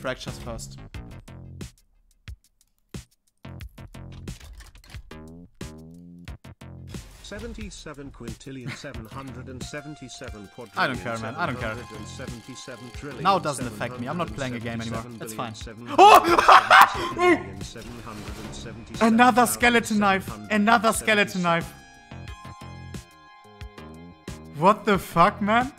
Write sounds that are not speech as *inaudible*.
fractures first. Seventy-seven quintillion seven hundred and seventy-seven quadrillion. *laughs* I don't care, man. I don't care. Trillion, Now it doesn't affect me. I'm not playing a game anymore. It's That's fine. Oh! *laughs* Another skeleton knife. Another skeleton knife. What the fuck, man?